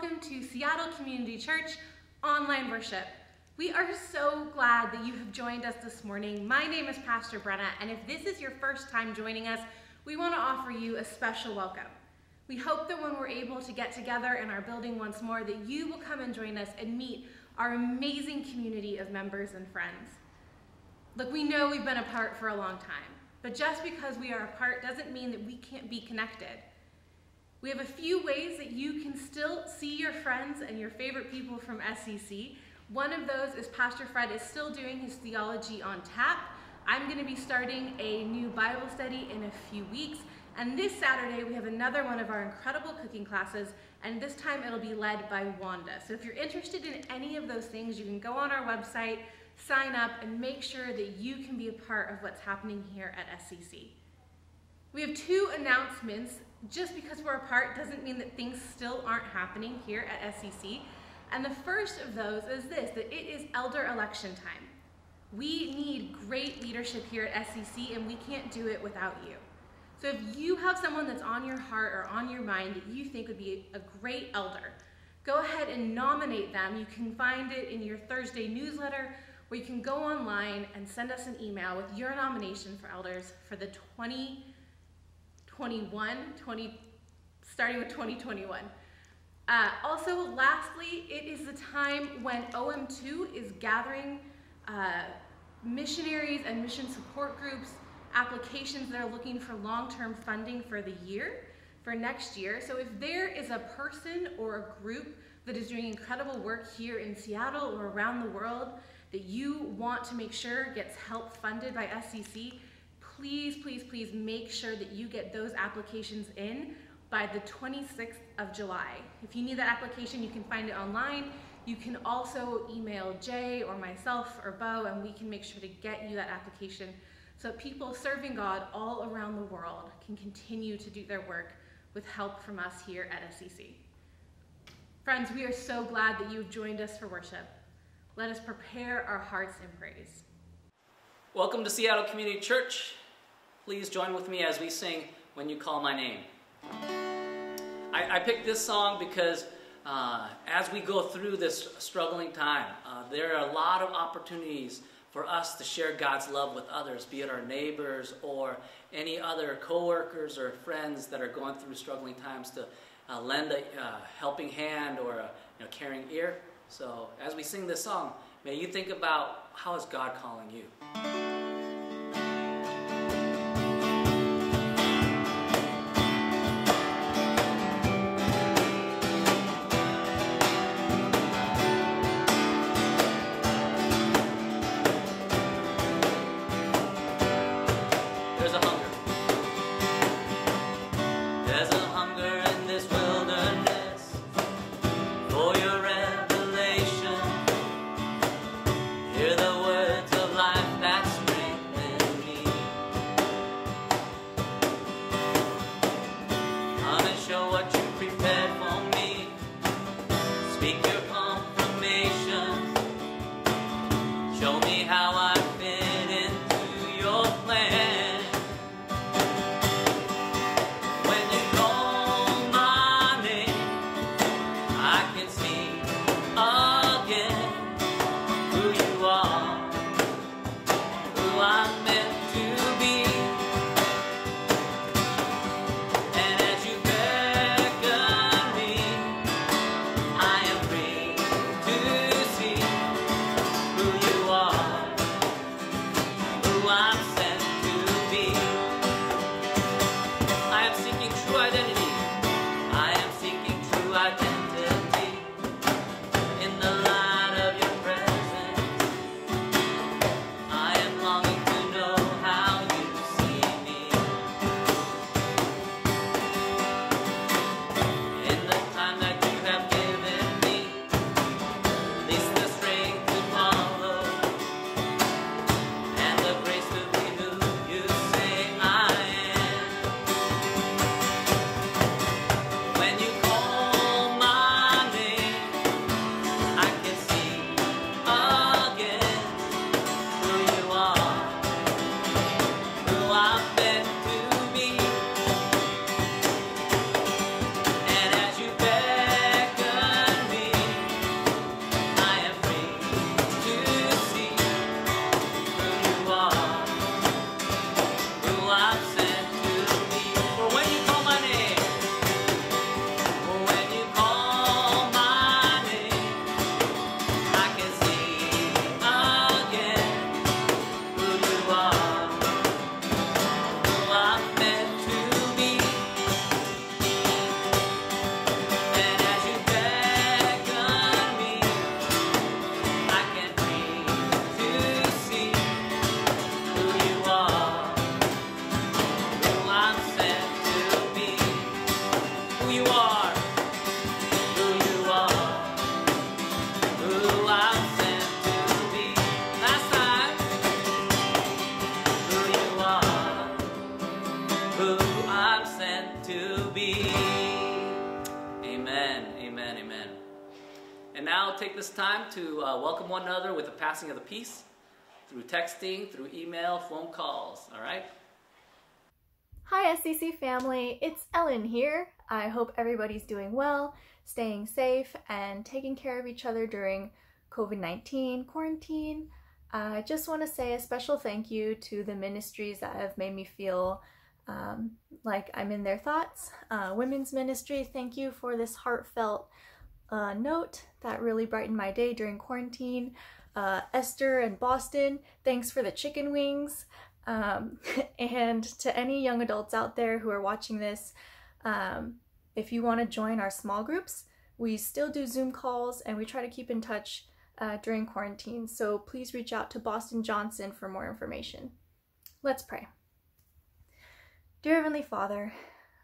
Welcome to Seattle Community Church online worship. We are so glad that you have joined us this morning. My name is Pastor Brenna, and if this is your first time joining us, we want to offer you a special welcome. We hope that when we're able to get together in our building once more, that you will come and join us and meet our amazing community of members and friends. Look, we know we've been apart for a long time, but just because we are apart doesn't mean that we can't be connected. We have a few ways that you can still see your friends and your favorite people from SCC. One of those is Pastor Fred is still doing his theology on tap. I'm going to be starting a new Bible study in a few weeks. And this Saturday, we have another one of our incredible cooking classes, and this time it'll be led by Wanda. So if you're interested in any of those things, you can go on our website, sign up, and make sure that you can be a part of what's happening here at SCC. We have two announcements just because we're apart doesn't mean that things still aren't happening here at SCC. And the first of those is this, that it is elder election time. We need great leadership here at SCC and we can't do it without you. So if you have someone that's on your heart or on your mind that you think would be a great elder, go ahead and nominate them. You can find it in your Thursday newsletter or you can go online and send us an email with your nomination for elders for the 20 21, 20, starting with 2021. Uh, also, lastly, it is the time when OM2 is gathering uh, missionaries and mission support groups, applications that are looking for long-term funding for the year, for next year. So if there is a person or a group that is doing incredible work here in Seattle or around the world that you want to make sure gets help funded by SCC, please, please, please make sure that you get those applications in by the 26th of July. If you need that application, you can find it online. You can also email Jay or myself or Bo, and we can make sure to get you that application so that people serving God all around the world can continue to do their work with help from us here at SCC. Friends, we are so glad that you've joined us for worship. Let us prepare our hearts in praise. Welcome to Seattle Community Church. Please join with me as we sing When You Call My Name. I, I picked this song because uh, as we go through this struggling time, uh, there are a lot of opportunities for us to share God's love with others, be it our neighbors or any other coworkers or friends that are going through struggling times to uh, lend a uh, helping hand or a you know, caring ear. So as we sing this song, may you think about how is God calling you? The passing of the peace through texting, through email, phone calls. All right? Hi, SCC family. It's Ellen here. I hope everybody's doing well, staying safe, and taking care of each other during COVID 19 quarantine. I just want to say a special thank you to the ministries that have made me feel um, like I'm in their thoughts. Uh, Women's Ministry, thank you for this heartfelt uh, note that really brightened my day during quarantine. Uh, Esther and Boston, thanks for the chicken wings. Um, and to any young adults out there who are watching this, um, if you want to join our small groups, we still do Zoom calls and we try to keep in touch uh, during quarantine. So please reach out to Boston Johnson for more information. Let's pray. Dear Heavenly Father,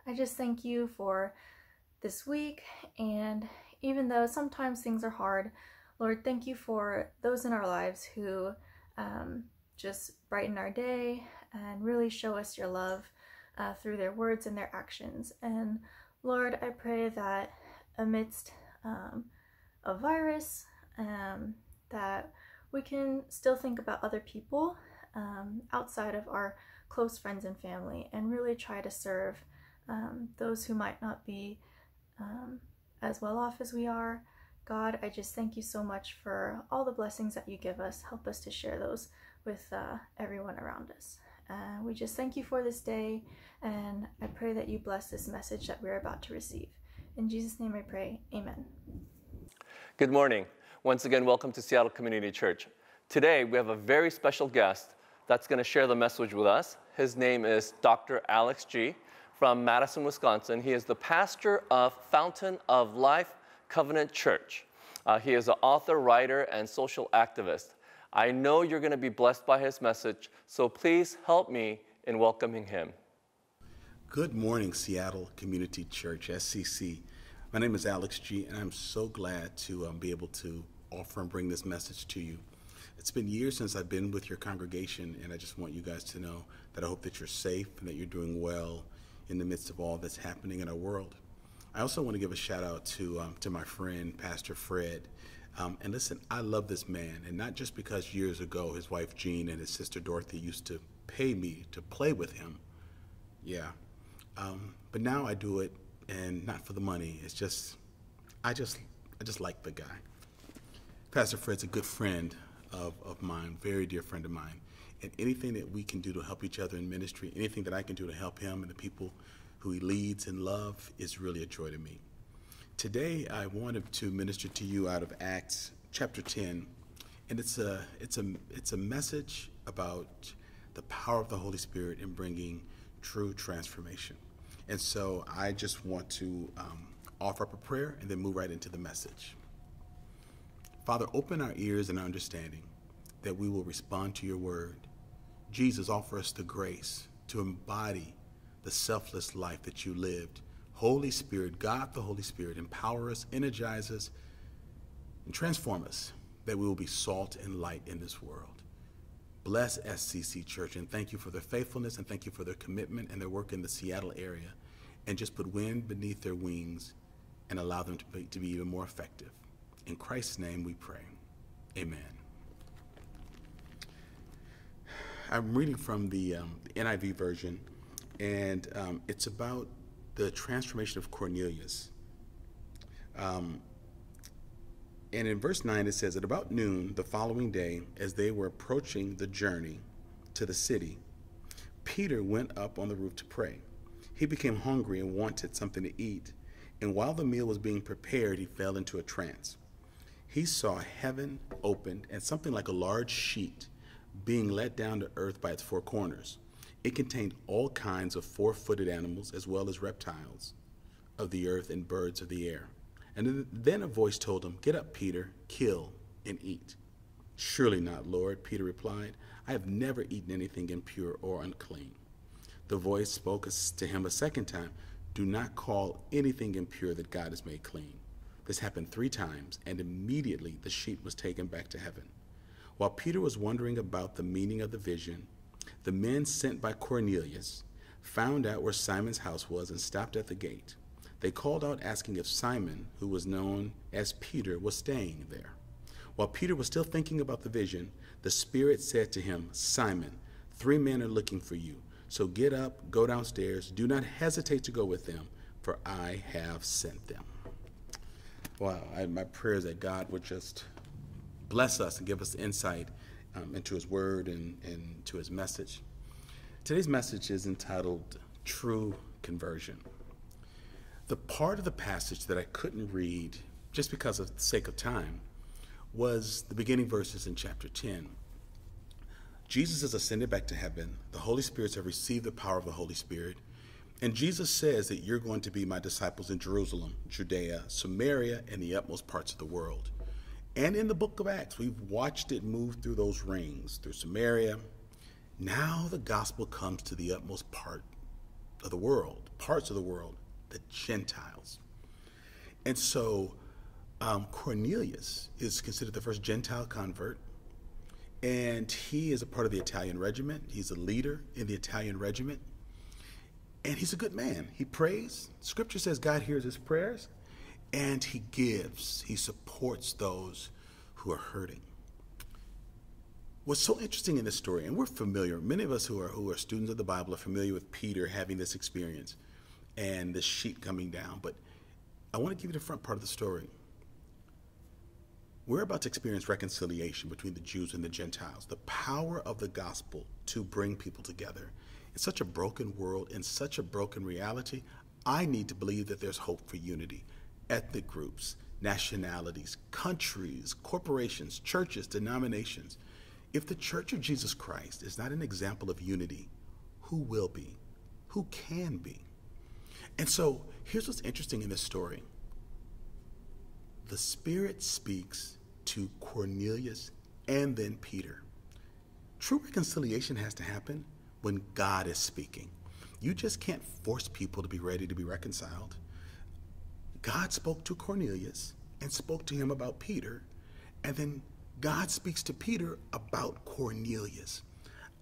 I just thank you for this week and even though sometimes things are hard, Lord, thank you for those in our lives who um, just brighten our day and really show us your love uh, through their words and their actions. And Lord, I pray that amidst um, a virus, um, that we can still think about other people um, outside of our close friends and family and really try to serve um, those who might not be um, as well off as we are. God, I just thank you so much for all the blessings that you give us. Help us to share those with uh, everyone around us. Uh, we just thank you for this day, and I pray that you bless this message that we're about to receive. In Jesus' name I pray, amen. Good morning. Once again, welcome to Seattle Community Church. Today, we have a very special guest that's going to share the message with us. His name is Dr. Alex Gee from Madison, Wisconsin. He is the pastor of Fountain of Life Covenant Church. Uh, he is an author, writer, and social activist. I know you're going to be blessed by his message, so please help me in welcoming him. Good morning, Seattle Community Church, SCC. My name is Alex Gee, and I'm so glad to um, be able to offer and bring this message to you. It's been years since I've been with your congregation, and I just want you guys to know that I hope that you're safe and that you're doing well in the midst of all that's happening in our world. I also want to give a shout out to um, to my friend Pastor Fred. Um, and listen, I love this man, and not just because years ago his wife Jean and his sister Dorothy used to pay me to play with him. Yeah, um, but now I do it, and not for the money. It's just, I just, I just like the guy. Pastor Fred's a good friend of, of mine, very dear friend of mine and anything that we can do to help each other in ministry, anything that I can do to help him and the people who he leads in love is really a joy to me. Today, I wanted to minister to you out of Acts chapter 10, and it's a, it's a, it's a message about the power of the Holy Spirit in bringing true transformation. And so I just want to um, offer up a prayer and then move right into the message. Father, open our ears and our understanding that we will respond to your word Jesus, offer us the grace to embody the selfless life that you lived. Holy Spirit, God the Holy Spirit, empower us, energize us, and transform us that we will be salt and light in this world. Bless SCC Church and thank you for their faithfulness and thank you for their commitment and their work in the Seattle area. And just put wind beneath their wings and allow them to be, to be even more effective. In Christ's name we pray. Amen. I'm reading from the, um, the NIV version, and um, it's about the transformation of Cornelius. Um, and in verse 9, it says, At about noon the following day, as they were approaching the journey to the city, Peter went up on the roof to pray. He became hungry and wanted something to eat. And while the meal was being prepared, he fell into a trance. He saw heaven opened and something like a large sheet being let down to earth by its four corners. It contained all kinds of four footed animals as well as reptiles of the earth and birds of the air. And then a voice told him, Get up, Peter, kill and eat. Surely not, Lord, Peter replied. I have never eaten anything impure or unclean. The voice spoke to him a second time Do not call anything impure that God has made clean. This happened three times, and immediately the sheet was taken back to heaven. While Peter was wondering about the meaning of the vision, the men sent by Cornelius found out where Simon's house was and stopped at the gate. They called out asking if Simon, who was known as Peter, was staying there. While Peter was still thinking about the vision, the Spirit said to him, Simon, three men are looking for you. So get up, go downstairs. Do not hesitate to go with them, for I have sent them. Wow, I, my prayer is that God would just bless us and give us insight um, into His Word and, and to His message. Today's message is entitled True Conversion. The part of the passage that I couldn't read just because of the sake of time was the beginning verses in chapter 10. Jesus has ascended back to heaven. The Holy Spirits have received the power of the Holy Spirit. And Jesus says that you're going to be my disciples in Jerusalem, Judea, Samaria, and the utmost parts of the world. And in the book of Acts, we've watched it move through those rings, through Samaria. Now the gospel comes to the utmost part of the world, parts of the world, the Gentiles. And so um, Cornelius is considered the first Gentile convert, and he is a part of the Italian regiment. He's a leader in the Italian regiment, and he's a good man. He prays. Scripture says God hears his prayers, and he gives, he supports those who are hurting. What's so interesting in this story, and we're familiar, many of us who are, who are students of the Bible are familiar with Peter having this experience and the sheet coming down, but I want to give you the front part of the story. We're about to experience reconciliation between the Jews and the Gentiles, the power of the gospel to bring people together. In such a broken world, in such a broken reality, I need to believe that there's hope for unity. Ethnic groups, nationalities, countries, corporations, churches, denominations. If the Church of Jesus Christ is not an example of unity, who will be? Who can be? And so here's what's interesting in this story the Spirit speaks to Cornelius and then Peter. True reconciliation has to happen when God is speaking. You just can't force people to be ready to be reconciled. God spoke to Cornelius and spoke to him about Peter, and then God speaks to Peter about Cornelius.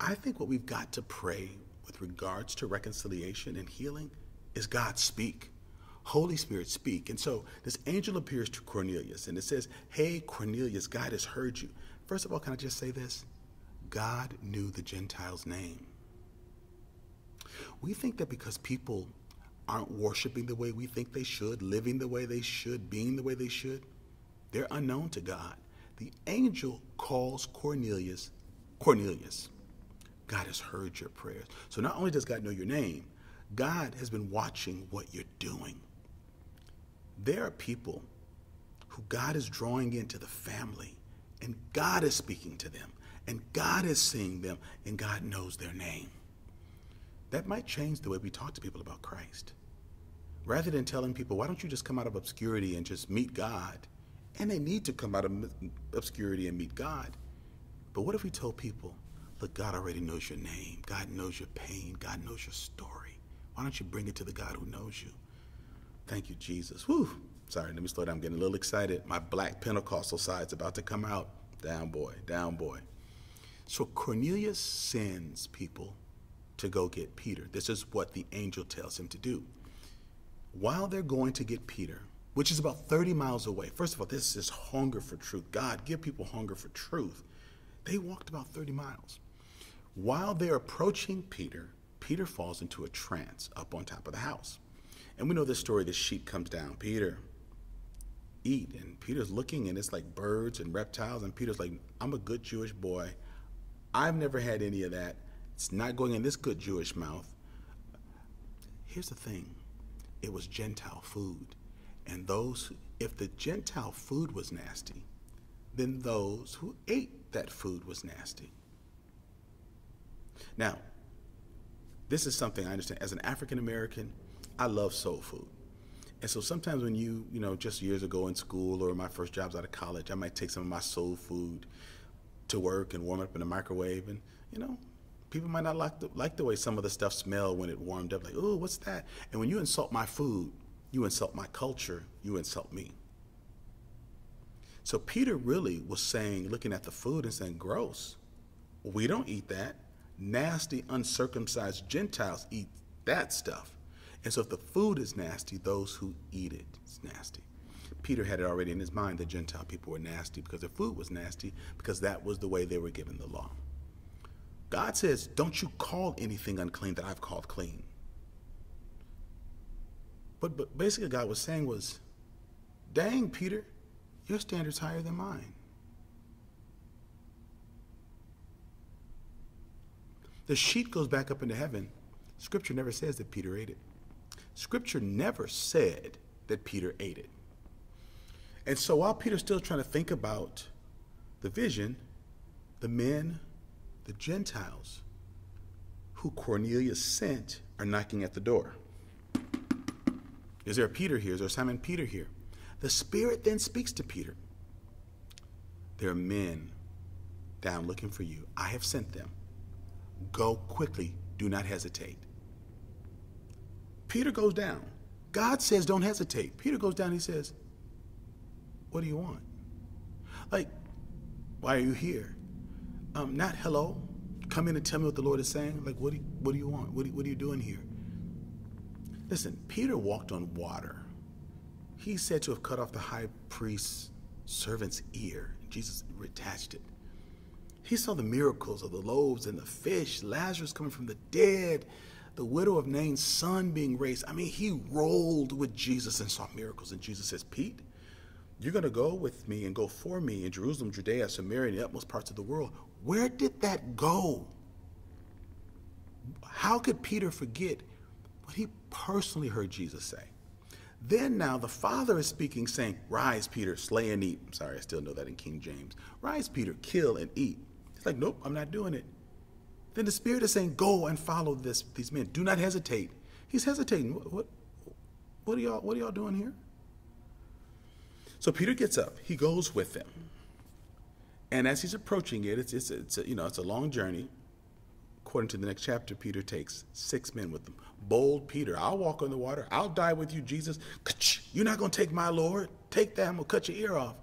I think what we've got to pray with regards to reconciliation and healing is God speak. Holy Spirit speak. And so this angel appears to Cornelius and it says, Hey, Cornelius, God has heard you. First of all, can I just say this? God knew the Gentiles' name. We think that because people aren't worshiping the way we think they should, living the way they should, being the way they should, they're unknown to God. The angel calls Cornelius, Cornelius. God has heard your prayers. So not only does God know your name, God has been watching what you're doing. There are people who God is drawing into the family, and God is speaking to them, and God is seeing them, and God knows their name. That might change the way we talk to people about Christ. Rather than telling people, why don't you just come out of obscurity and just meet God? And they need to come out of obscurity and meet God. But what if we told people, look, God already knows your name, God knows your pain, God knows your story. Why don't you bring it to the God who knows you? Thank you, Jesus. Whew. Sorry, let me slow down. I'm getting a little excited. My black Pentecostal side's about to come out. Down, boy, down, boy. So Cornelius sends people to go get Peter. This is what the angel tells him to do. While they're going to get Peter, which is about 30 miles away, first of all, this is hunger for truth. God, give people hunger for truth. They walked about 30 miles. While they're approaching Peter, Peter falls into a trance up on top of the house. And we know this story the sheep comes down. Peter, eat. And Peter's looking, and it's like birds and reptiles. And Peter's like, I'm a good Jewish boy. I've never had any of that. It's not going in this good Jewish mouth. Here's the thing it was Gentile food. And those, if the Gentile food was nasty, then those who ate that food was nasty. Now, this is something I understand. As an African American, I love soul food. And so sometimes when you, you know, just years ago in school or my first jobs out of college, I might take some of my soul food to work and warm it up in the microwave. And, you know, people might not like the, like the way some of the stuff smell when it warmed up. Like, oh, what's that? And when you insult my food, you insult my culture, you insult me. So Peter really was saying, looking at the food and saying, gross. We don't eat that. Nasty, uncircumcised Gentiles eat that stuff. And so if the food is nasty, those who eat it is nasty. Peter had it already in his mind that Gentile people were nasty because their food was nasty, because that was the way they were given the law. God says, Don't you call anything unclean that I've called clean. But, but basically, God was saying was, Dang, Peter, your standard's higher than mine. The sheet goes back up into heaven. Scripture never says that Peter ate it. Scripture never said that Peter ate it. And so while Peter's still trying to think about the vision, the men, the Gentiles who Cornelius sent are knocking at the door. Is there Peter here? Is there Simon Peter here? The Spirit then speaks to Peter. There are men down looking for you. I have sent them. Go quickly. Do not hesitate. Peter goes down. God says, don't hesitate. Peter goes down. He says, what do you want? Like, why are you here? Um, not hello. Come in and tell me what the Lord is saying. Like, what do you, what do you want? What, do, what are you doing here? Listen, Peter walked on water. He's said to have cut off the high priest's servant's ear. Jesus attached it. He saw the miracles of the loaves and the fish, Lazarus coming from the dead, the widow of Nain's son being raised. I mean, he rolled with Jesus and saw miracles. And Jesus says, Pete, you're going to go with me and go for me in Jerusalem, Judea, Samaria, and the utmost parts of the world. Where did that go? How could Peter forget what he personally heard Jesus say? Then now the Father is speaking, saying, Rise, Peter, slay and eat. I'm sorry, I still know that in King James. Rise, Peter, kill and eat. He's like, Nope, I'm not doing it. Then the Spirit is saying, Go and follow this, these men. Do not hesitate. He's hesitating. What, what, what, are y'all, what are y'all doing here? So Peter gets up. He goes with them. And as he's approaching it, it's, it's, it's a, you know, it's a long journey. According to the next chapter, Peter takes six men with him. Bold Peter, I'll walk on the water. I'll die with you, Jesus. You're not going to take my Lord. Take that, I'm going to cut your ear off.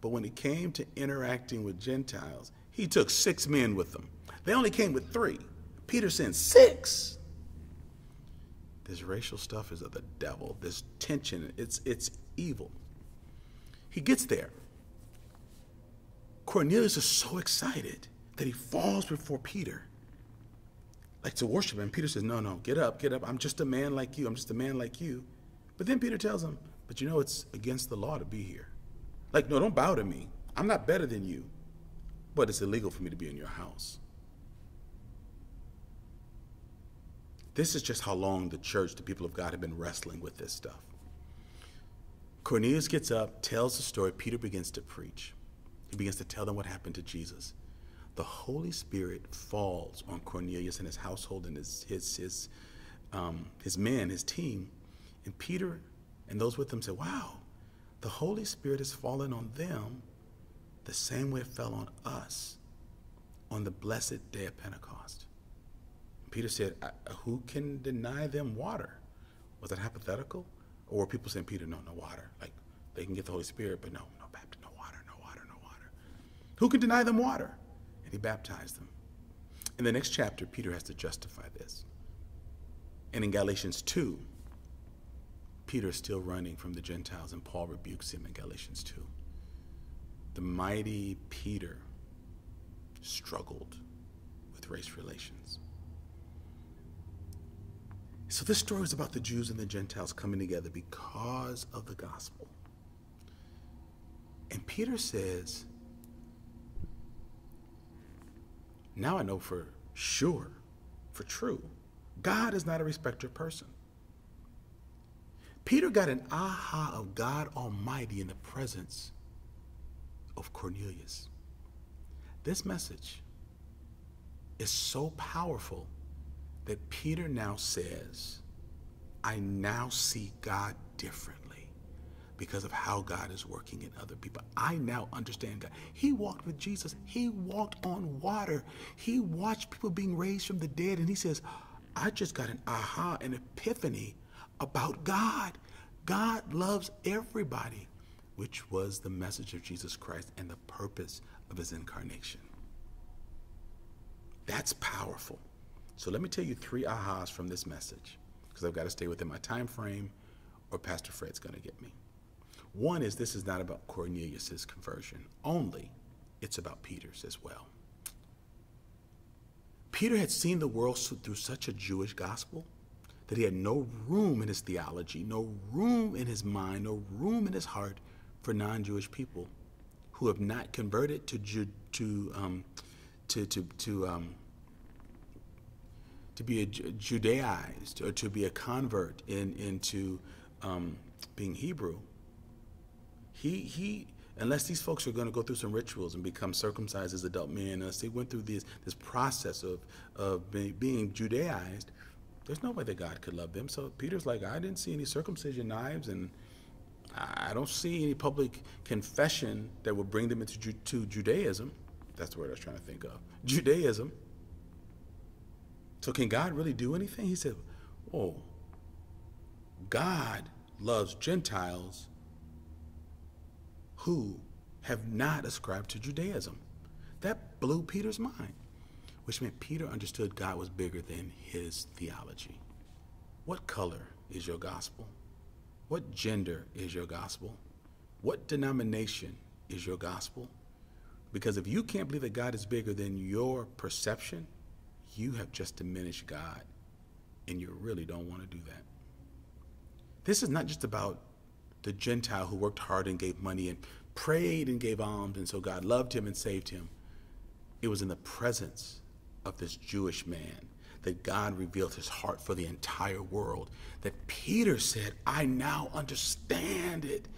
But when it came to interacting with Gentiles, he took six men with him. They only came with three. Peter sent six. This racial stuff is of the devil. This tension, it's, it's evil. He gets there. Cornelius is so excited that he falls before Peter, like to worship him. Peter says, No, no, get up, get up. I'm just a man like you. I'm just a man like you. But then Peter tells him, But you know, it's against the law to be here. Like, no, don't bow to me. I'm not better than you, but it's illegal for me to be in your house. This is just how long the church, the people of God, have been wrestling with this stuff. Cornelius gets up, tells the story. Peter begins to preach. Begins to tell them what happened to Jesus. The Holy Spirit falls on Cornelius and his household and his, his, his, um, his men, his team. And Peter and those with him say, Wow, the Holy Spirit has fallen on them the same way it fell on us on the blessed day of Pentecost. Peter said, Who can deny them water? Was that hypothetical? Or were people saying, Peter, no, no water? Like, they can get the Holy Spirit, but no, no baptism, no water, no water, no water. Who can deny them water? And he baptized them. In the next chapter, Peter has to justify this. And in Galatians 2, Peter is still running from the Gentiles, and Paul rebukes him in Galatians 2. The mighty Peter struggled with race relations. So this story is about the Jews and the Gentiles coming together because of the gospel. And Peter says, now I know for sure, for true, God is not a respecter of person. Peter got an aha of God Almighty in the presence of Cornelius. This message is so powerful that Peter now says, I now see God differently because of how God is working in other people. I now understand God. He walked with Jesus, he walked on water, he watched people being raised from the dead, and he says, I just got an aha, an epiphany about God. God loves everybody, which was the message of Jesus Christ and the purpose of his incarnation. That's powerful. So let me tell you three ahas from this message, because I've got to stay within my time frame, or Pastor Fred's going to get me. One is this is not about Cornelius's conversion only, it's about Peter's as well. Peter had seen the world through such a Jewish gospel that he had no room in his theology, no room in his mind, no room in his heart for non Jewish people who have not converted to, to, um, to, to, to, um, to be a Judaized or to be a convert in, into um, being Hebrew. He, he, unless these folks are going to go through some rituals and become circumcised as adult men, unless they went through this, this process of, of being Judaized, there's no way that God could love them. So Peter's like, I didn't see any circumcision knives, and I don't see any public confession that would bring them into Ju- to Judaism. That's the word I was trying to think of. Judaism. So can God really do anything? He said, Oh, God loves Gentiles who have not ascribed to Judaism. That blew Peter's mind, which meant Peter understood God was bigger than his theology. What color is your gospel? What gender is your gospel? What denomination is your gospel? Because if you can't believe that God is bigger than your perception, you have just diminished God, and you really don't want to do that. This is not just about the Gentile who worked hard and gave money and prayed and gave alms, and so God loved him and saved him. It was in the presence of this Jewish man that God revealed his heart for the entire world. That Peter said, I now understand it.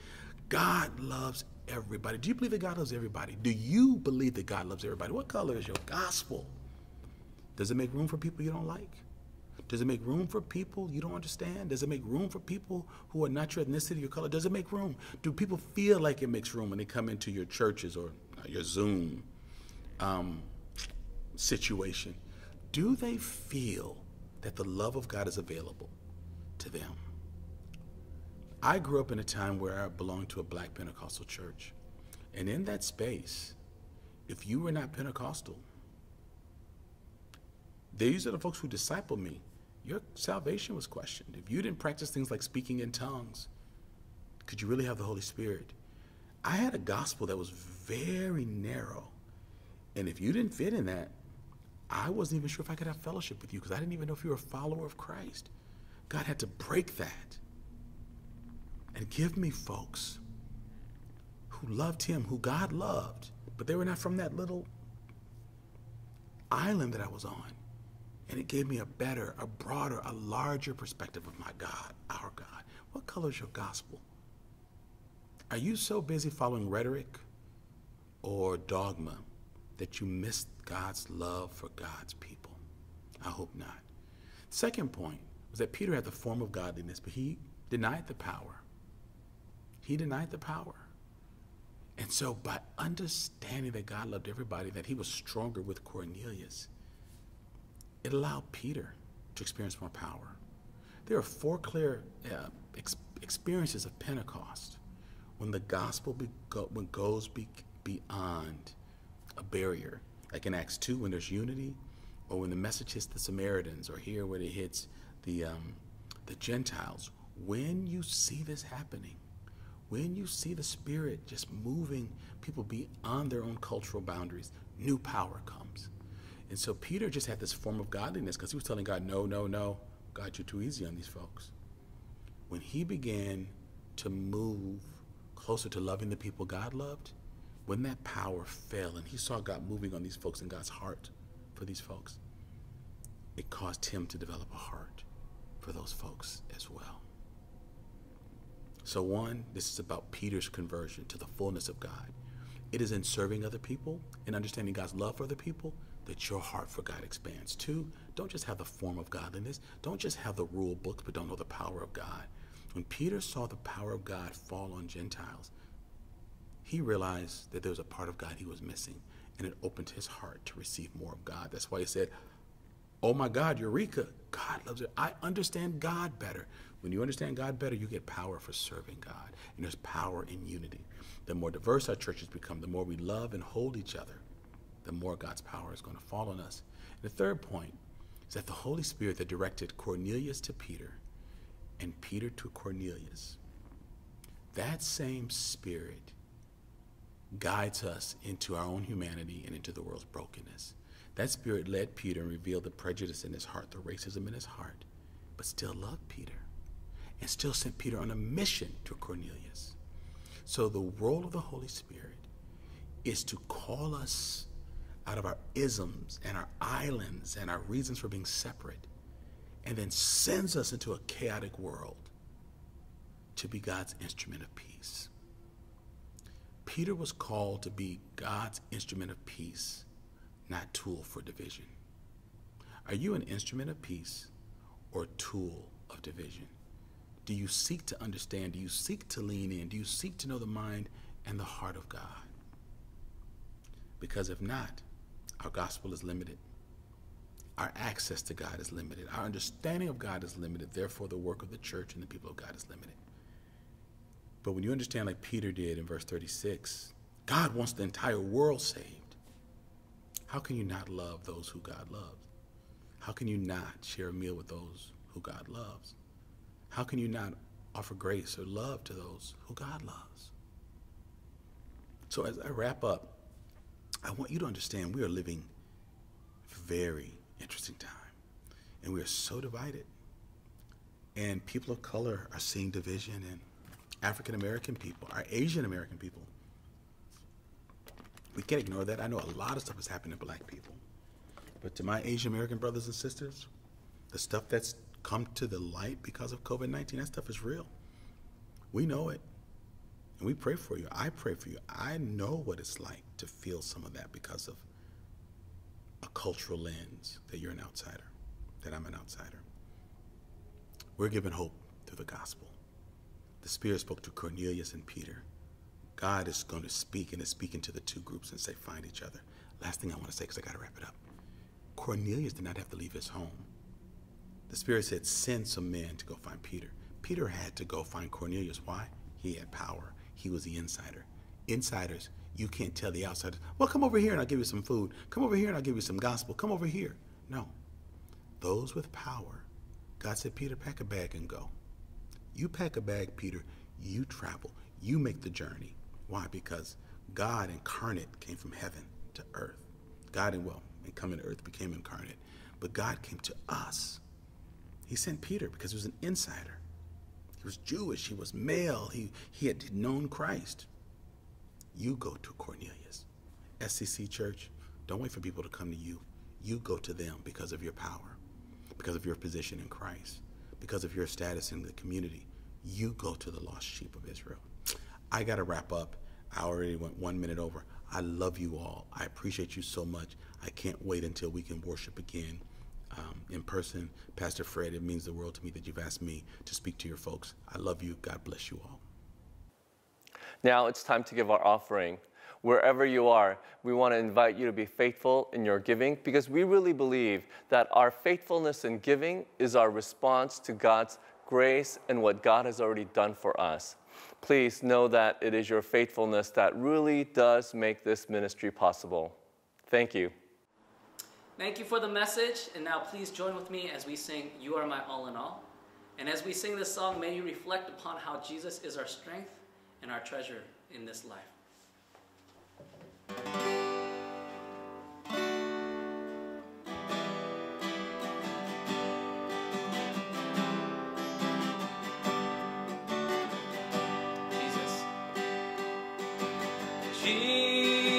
God loves everybody. Do you believe that God loves everybody? Do you believe that God loves everybody? What color is your gospel? Does it make room for people you don't like? Does it make room for people you don't understand? Does it make room for people who are not your ethnicity or color? Does it make room? Do people feel like it makes room when they come into your churches or your Zoom um, situation? Do they feel that the love of God is available to them? I grew up in a time where I belonged to a black Pentecostal church. And in that space, if you were not Pentecostal, these are the folks who discipled me. Your salvation was questioned. If you didn't practice things like speaking in tongues, could you really have the Holy Spirit? I had a gospel that was very narrow. And if you didn't fit in that, I wasn't even sure if I could have fellowship with you because I didn't even know if you were a follower of Christ. God had to break that and give me folks who loved Him, who God loved, but they were not from that little island that I was on. And it gave me a better, a broader, a larger perspective of my God, our God. What color is your gospel? Are you so busy following rhetoric or dogma that you miss God's love for God's people? I hope not. Second point was that Peter had the form of godliness, but he denied the power. He denied the power. And so, by understanding that God loved everybody, that he was stronger with Cornelius, it allowed Peter to experience more power. There are four clear uh, ex- experiences of Pentecost when the gospel go- when goes be- beyond a barrier, like in Acts 2 when there's unity, or when the message hits the Samaritans, or here when it hits the, um, the Gentiles. When you see this happening, when you see the Spirit just moving people beyond their own cultural boundaries, new power comes. And so Peter just had this form of godliness because he was telling God, no, no, no, God, you're too easy on these folks. When he began to move closer to loving the people God loved, when that power fell and he saw God moving on these folks and God's heart for these folks, it caused him to develop a heart for those folks as well. So, one, this is about Peter's conversion to the fullness of God. It is in serving other people and understanding God's love for other people that your heart for God expands. Two, don't just have the form of godliness, don't just have the rule books, but don't know the power of God. When Peter saw the power of God fall on Gentiles, he realized that there was a part of God he was missing, and it opened his heart to receive more of God. That's why he said, Oh my God, Eureka, God loves it. I understand God better. When you understand God better, you get power for serving God. And there's power in unity. The more diverse our churches become, the more we love and hold each other, the more God's power is going to fall on us. And the third point is that the Holy Spirit that directed Cornelius to Peter and Peter to Cornelius, that same Spirit guides us into our own humanity and into the world's brokenness. That Spirit led Peter and revealed the prejudice in his heart, the racism in his heart, but still loved Peter and still sent Peter on a mission to Cornelius. So the role of the Holy Spirit is to call us out of our isms and our islands and our reasons for being separate, and then sends us into a chaotic world to be God's instrument of peace. Peter was called to be God's instrument of peace, not tool for division. Are you an instrument of peace or tool of division? Do you seek to understand? Do you seek to lean in? Do you seek to know the mind and the heart of God? Because if not, our gospel is limited. Our access to God is limited. Our understanding of God is limited. Therefore, the work of the church and the people of God is limited. But when you understand, like Peter did in verse 36, God wants the entire world saved. How can you not love those who God loves? How can you not share a meal with those who God loves? How can you not offer grace or love to those who God loves? So, as I wrap up, I want you to understand we are living a very interesting time. And we are so divided. And people of color are seeing division, and African American people, our Asian American people. We can't ignore that. I know a lot of stuff is happening to black people. But to my Asian American brothers and sisters, the stuff that's come to the light because of COVID 19, that stuff is real. We know it. And we pray for you. I pray for you. I know what it's like to feel some of that because of a cultural lens that you're an outsider, that I'm an outsider. We're given hope through the gospel. The Spirit spoke to Cornelius and Peter. God is going to speak and is speaking to the two groups and say, find each other. Last thing I want to say, because I got to wrap it up. Cornelius did not have to leave his home. The Spirit said, send some men to go find Peter. Peter had to go find Cornelius. Why? He had power. He was the insider. Insiders, you can't tell the outsiders, well, come over here and I'll give you some food. Come over here and I'll give you some gospel. Come over here. No. Those with power, God said, Peter, pack a bag and go. You pack a bag, Peter. You travel. You make the journey. Why? Because God incarnate came from heaven to earth. God, and well, and coming to earth became incarnate. But God came to us. He sent Peter because he was an insider. He was Jewish. He was male. He, he had known Christ. You go to Cornelius. SCC Church, don't wait for people to come to you. You go to them because of your power, because of your position in Christ, because of your status in the community. You go to the lost sheep of Israel. I got to wrap up. I already went one minute over. I love you all. I appreciate you so much. I can't wait until we can worship again um, in person. Pastor Fred, it means the world to me that you've asked me to speak to your folks. I love you. God bless you all. Now it's time to give our offering. Wherever you are, we want to invite you to be faithful in your giving because we really believe that our faithfulness in giving is our response to God's grace and what God has already done for us. Please know that it is your faithfulness that really does make this ministry possible. Thank you. Thank you for the message, and now please join with me as we sing You Are My All in All. And as we sing this song, may you reflect upon how Jesus is our strength and our treasure in this life. Jesus. Jesus.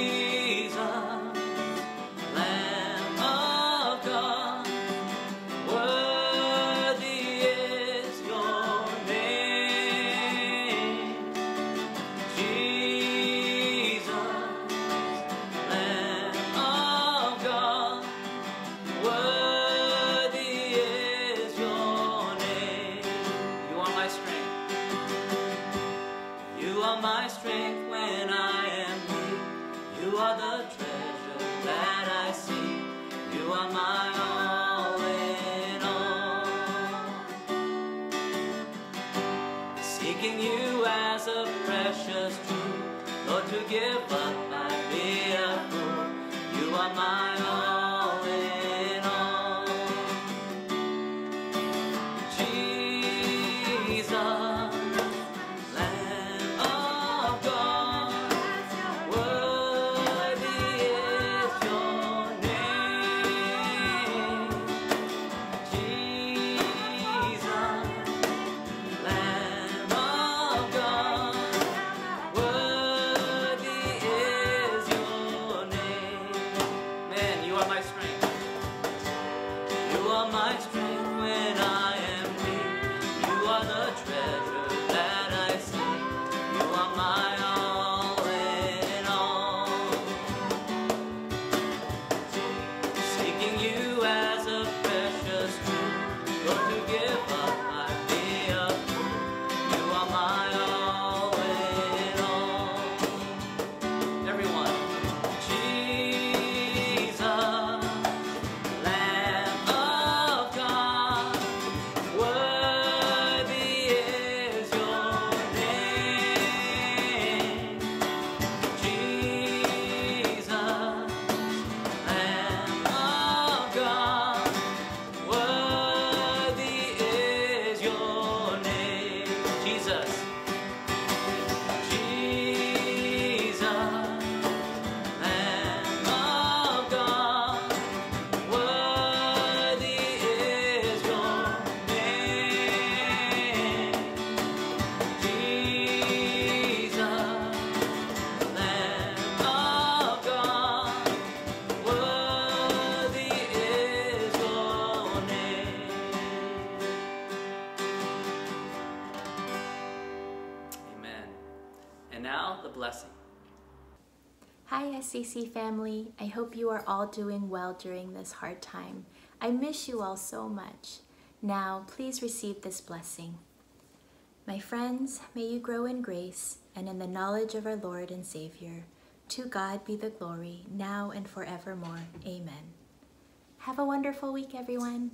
SCC family. I hope you are all doing well during this hard time. I miss you all so much. Now, please receive this blessing. My friends, may you grow in grace and in the knowledge of our Lord and Savior. To God be the glory, now and forevermore. Amen. Have a wonderful week, everyone.